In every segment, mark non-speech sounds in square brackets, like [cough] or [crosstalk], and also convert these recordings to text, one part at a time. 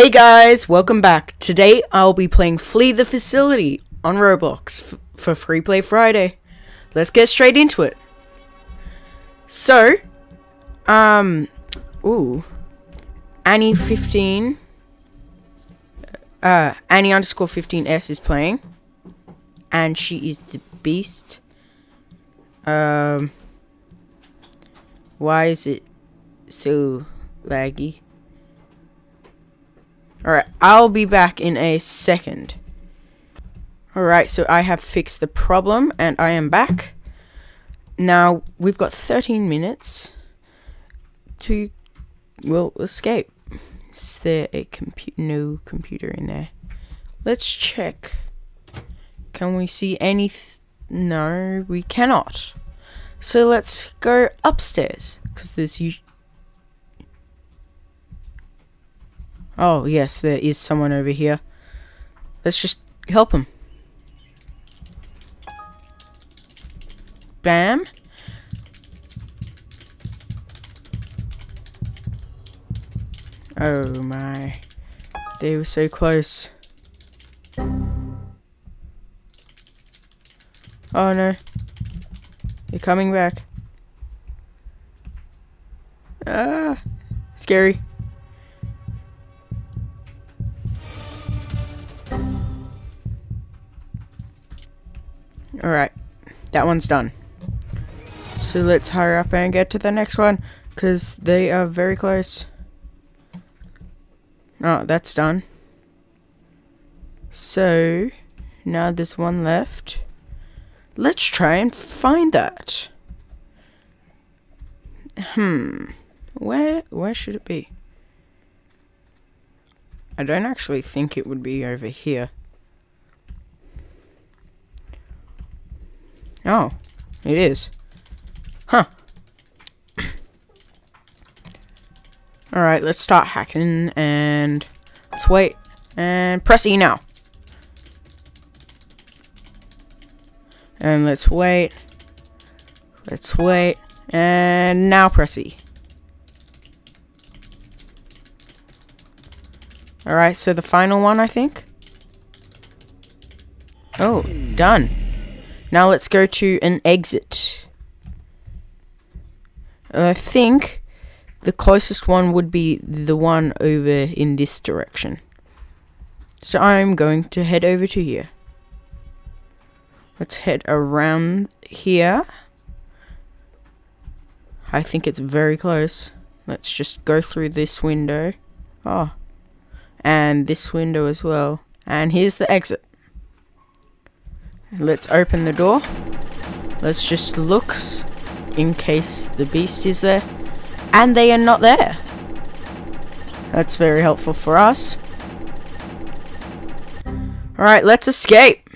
Hey guys, welcome back. Today I'll be playing Flee the Facility on Roblox for Free Play Friday. Let's get straight into it. So, um, ooh, Annie15, uh, Annie underscore 15s is playing, and she is the beast. Um, why is it so laggy? Alright, I'll be back in a second. Alright, so I have fixed the problem and I am back. Now, we've got 13 minutes to, well, escape. Is there a compu- no computer in there? Let's check. Can we see any? no, we cannot. So let's go upstairs, because there's Oh, yes, there is someone over here. Let's just help him. Bam. Oh my. They were so close. Oh no. They're coming back. Ah. Scary. Alright, that one's done. So let's hurry up and get to the next one, because they are very close. Oh, that's done. So, now there's one left. Let's try and find that. Hmm. Where, where should it be? I don't actually think it would be over here. Oh, it is. Huh. [coughs] Alright, let's start hacking and let's wait and press E now. And let's wait. Let's wait. And now press E. Alright, so the final one, I think. Oh, done. Now let's go to an exit. I think the closest one would be the one over in this direction. So I'm going to head over to here. Let's head around here. I think it's very close. Let's just go through this window. Oh. And this window as well. And here's the exit. Let's open the door. Let's just look in case the beast is there. And they are not there. That's very helpful for us. Alright, let's escape.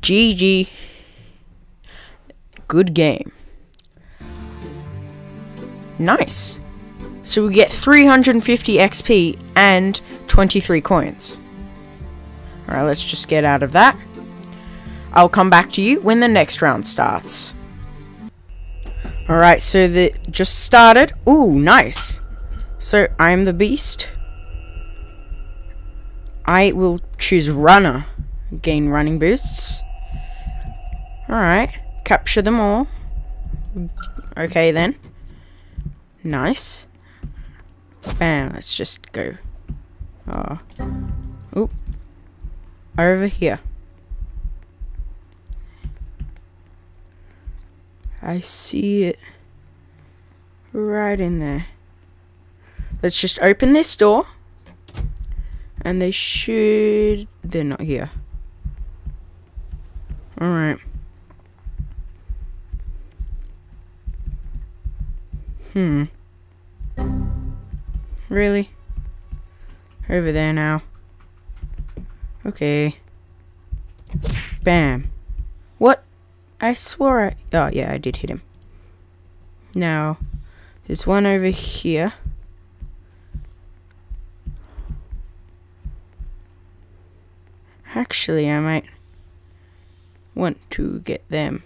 GG. Good game. Nice. So we get 350 XP and 23 coins. Alright, let's just get out of that. I'll come back to you when the next round starts. Alright, so the just started. Ooh, nice. So I'm the beast. I will choose runner. Gain running boosts. Alright. Capture them all. Okay then. Nice. Bam, let's just go. Oh. Oop over here. I see it right in there. Let's just open this door. And they should... They're not here. Alright. Hmm. Really? Over there now. Okay. Bam. What? I swore I... Oh, yeah, I did hit him. Now, there's one over here. Actually, I might want to get them.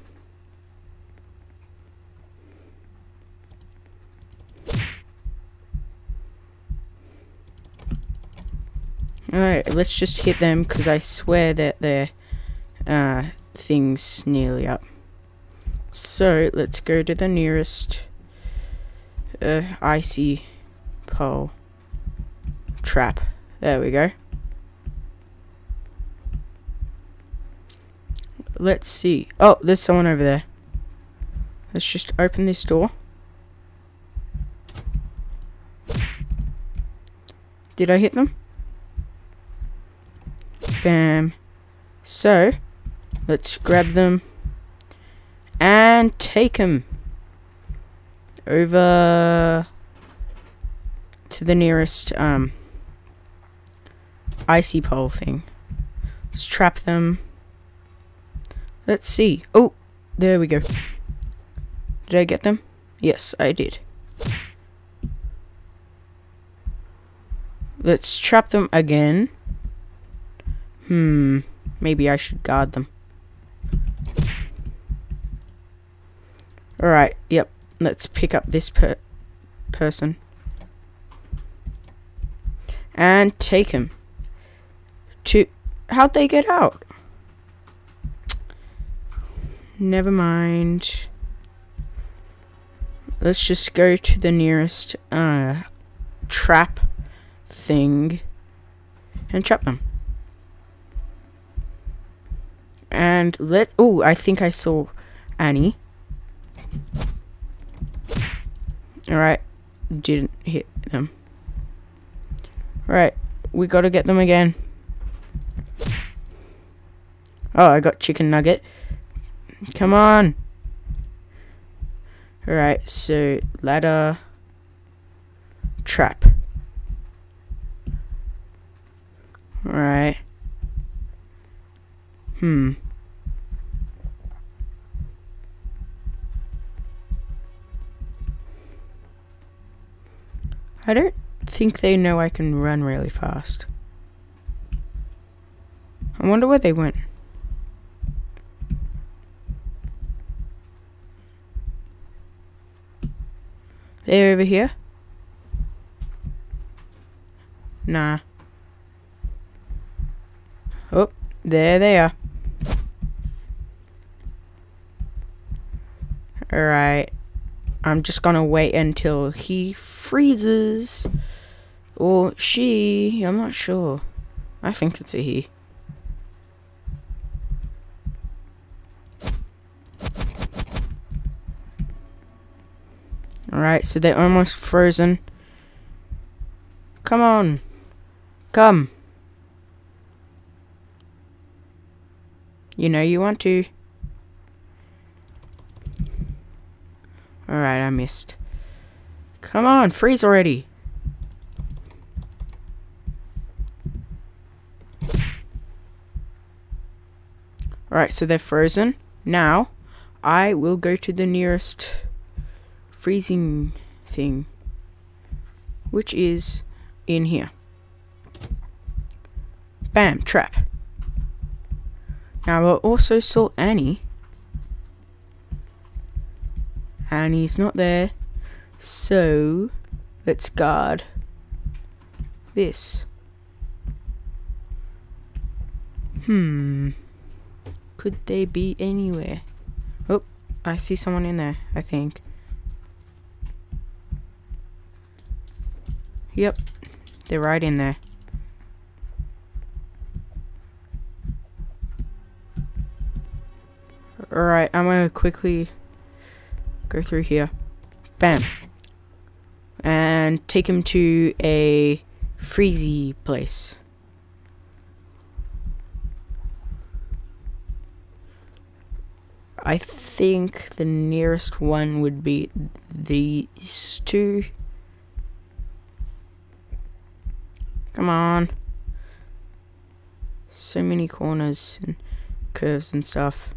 Alright, let's just hit them because I swear that their uh, thing's nearly up. So, let's go to the nearest uh, icy pole trap. There we go. Let's see. Oh, there's someone over there. Let's just open this door. Did I hit them? Bam. So, let's grab them and take them over to the nearest um, icy pole thing. Let's trap them. Let's see. Oh, there we go. Did I get them? Yes, I did. Let's trap them again. Hmm. Maybe I should guard them. Alright, yep. Let's pick up this per person. And take him. To... How'd they get out? Never mind. Let's just go to the nearest uh, trap thing and trap them. And let's. Oh, I think I saw Annie. Alright. Didn't hit them. Right. We gotta get them again. Oh, I got chicken nugget. Come on. Alright, so ladder trap. Alright. Hmm. I don't think they know I can run really fast. I wonder where they went. They're over here? Nah. Oh, there they are. Alright. I'm just gonna wait until he freezes. Or she. I'm not sure. I think it's a he. Alright, so they're almost frozen. Come on. Come. You know you want to. Alright, I missed. Come on, freeze already. Alright, so they're frozen. Now, I will go to the nearest freezing thing, which is in here. Bam, trap. Now I also saw Annie. Annie's not there. So, let's guard this. Hmm. Could they be anywhere? Oh, I see someone in there, I think. Yep, they're right in there. Alright, I'm gonna quickly go through here. Bam. And take him to a freezy place. I think the nearest one would be these two. Come on. So many corners and curves and stuff.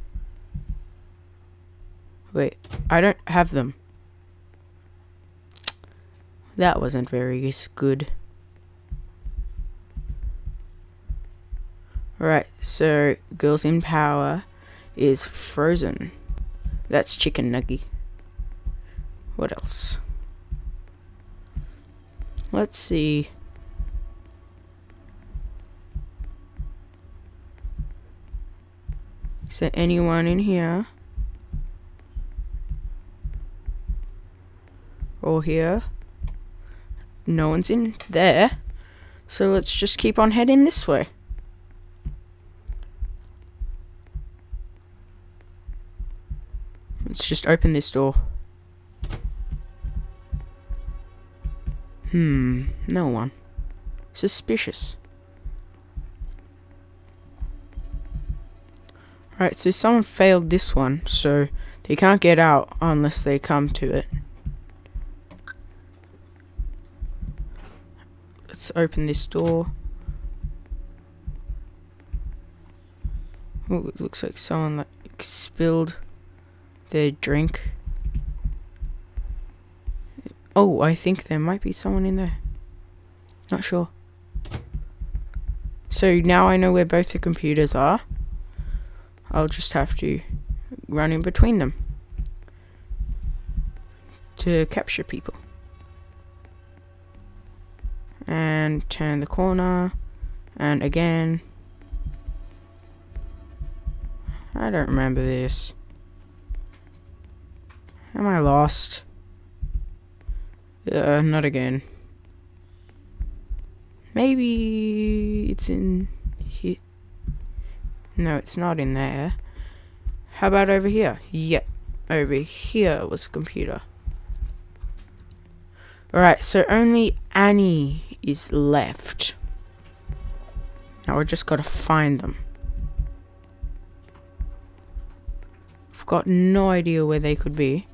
Wait, I don't have them. That wasn't very good. Right, so Girls in Power is frozen. That's chicken nugget. What else? Let's see. Is there anyone in here? Or here? No one's in there. So let's just keep on heading this way. Let's just open this door. Hmm, no one. Suspicious. Right, so someone failed this one, so they can't get out unless they come to it. Let's open this door. Oh, it looks like someone like spilled their drink. Oh, I think there might be someone in there. Not sure. So now I know where both the computers are. I'll just have to run in between them to capture people. And turn the corner. And again. I don't remember this. Am I lost? Uh, not again. Maybe it's in here. No, it's not in there. How about over here? Yep, over here was a computer. Alright, so only Annie is left. Now we just gotta find them. I've got no idea where they could be.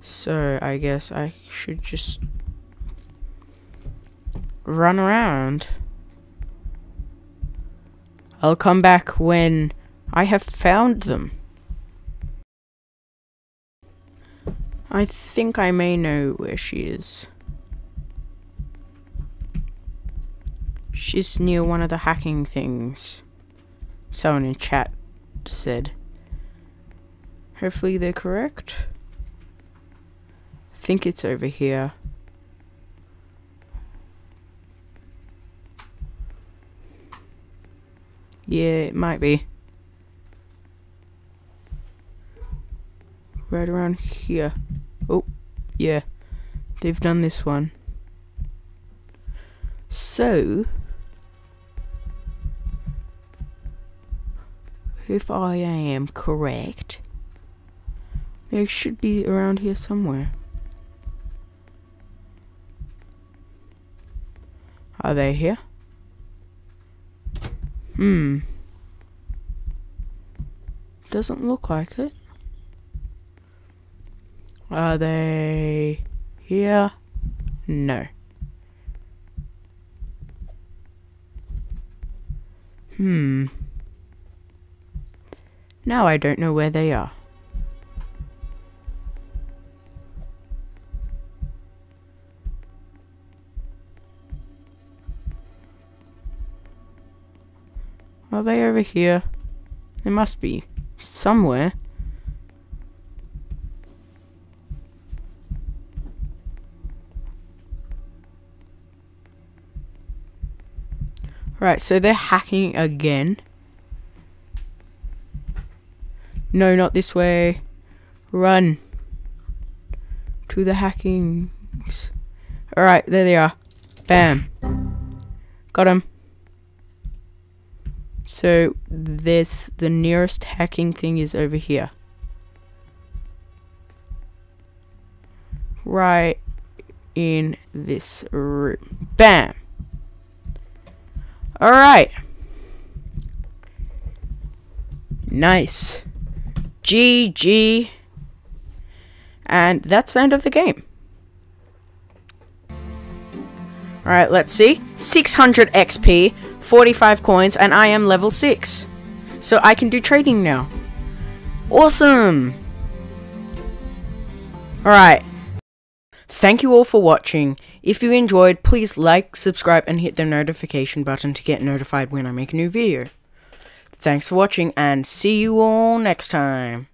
So I guess I should just run around. I'll come back when I have found them. I think I may know where she is. She's near one of the hacking things. Someone in chat said. Hopefully they're correct think it's over here. Yeah, it might be. Right around here. Oh, yeah. They've done this one. So, if I am correct, they should be around here somewhere. Are they here? Hmm. Doesn't look like it. Are they here? No. Hmm. Now I don't know where they are. Are they over here? They must be. Somewhere. Right, so they're hacking again. No, not this way. Run. To the hackings. Alright, there they are. Bam. Got him. So this the nearest hacking thing is over here. Right in this room. Bam. Alright. Nice. GG. And that's the end of the game. Alright, let's see. 600 XP, 45 coins, and I am level 6. So I can do trading now. Awesome! Alright. Thank you all for watching. If you enjoyed, please like, subscribe, and hit the notification button to get notified when I make a new video. Thanks for watching, and see you all next time.